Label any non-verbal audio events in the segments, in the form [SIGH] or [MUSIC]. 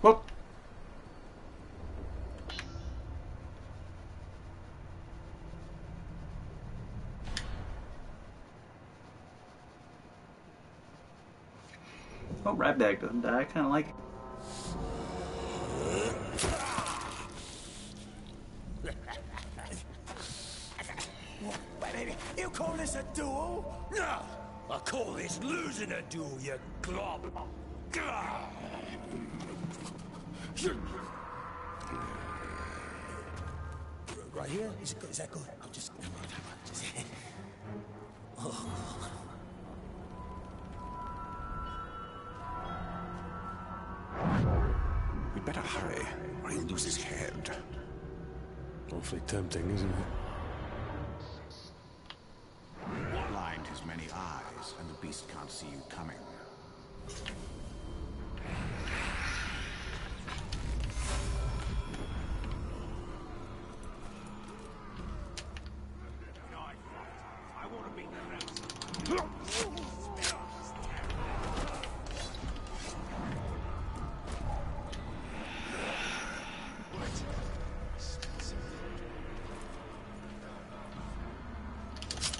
Whoop. Oh, Ratbag doesn't die. I kind of like it. You call this a duel? No! I call this losing a duel, you glob! Gah! Right here? Is, it good? Is that good? I'm just... Come on, come on. Just... oh. We'd better hurry, or he'll lose his head. Awfully tempting, isn't it?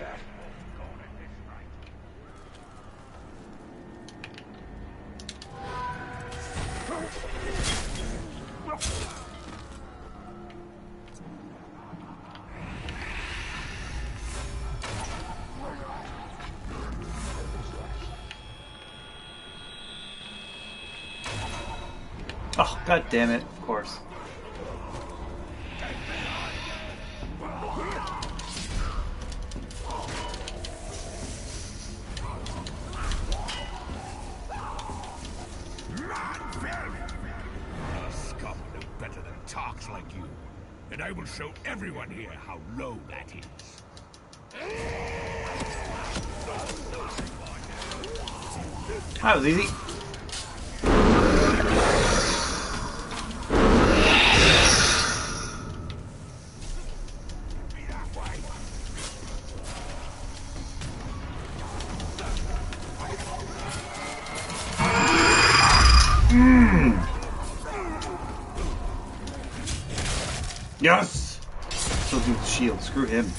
That? Oh, god damn it. Of course. Talks like you. And I will show everyone here how low that is. That was easy. Be Yes! Still do the shield. Screw him.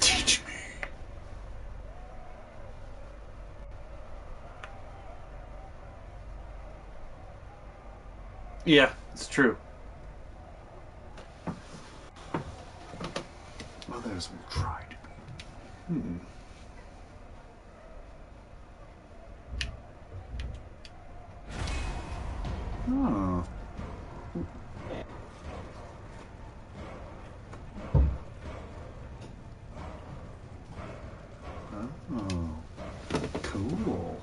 Teach me. Yeah, it's true. Others will try to be. Hmm. Oh. Oh. Cool.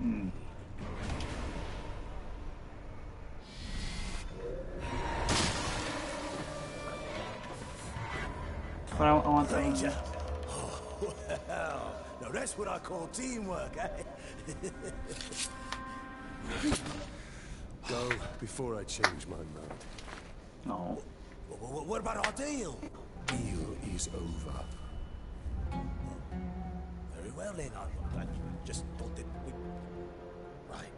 Hmm. But I, I want that. Ranger. Oh, well, [LAUGHS] now that's what I call teamwork, eh? [LAUGHS] Go before I change my mind. No. Wh- wh- What about our deal? Deal is over. Well then. I, just thought that we. [SIGHS] Right.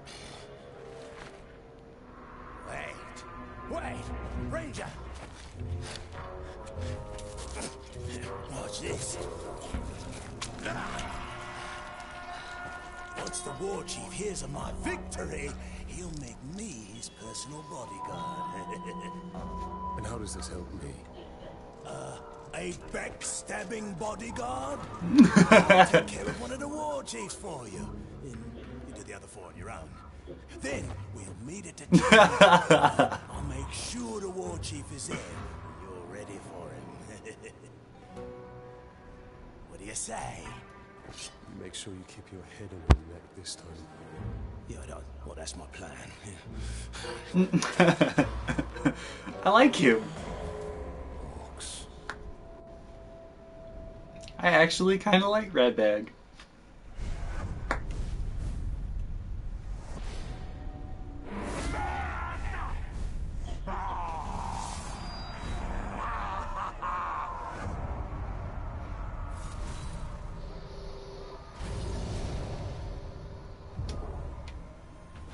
Wait. Wait! Ranger! [SIGHS] Watch this. [SIGHS] Once the war chief hears of my victory, he'll make me his personal bodyguard. [LAUGHS] And how does this help me? Uh, A backstabbing bodyguard? I'll [LAUGHS] take care of one of the war chiefs for you. And you do the other four on your own. Then we'll meet at the [LAUGHS] town. I'll make sure the war chief is there. when You're ready for him. [LAUGHS] what do you say? Make sure you keep your head on your neck this time. Yeah, that- well, that's my plan. I like him. I actually kind of like Ratbag.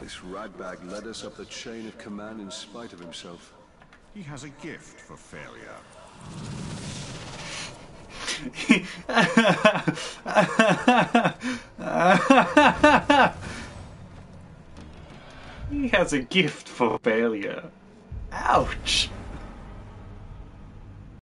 This ratbag led us up the chain of command in spite of himself. He has a gift for failure. [LAUGHS] [LAUGHS] he has a gift for failure. Ouch.